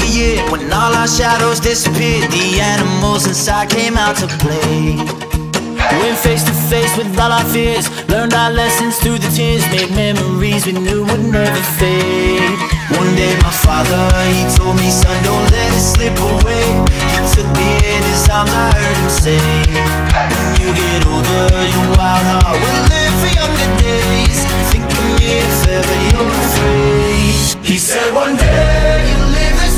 younger year When all our shadows disappeared. The animals inside came out to play. Went face to face with all our fears. Learned our lessons through the tears. Made memories we knew would never fade. One day my father, he told me Son, don't let it slip away. He took me in his arms, I heard him say When you get older, your wild heart will live for younger days. Think of me if ever you're afraid He said one day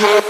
Mm-hmm.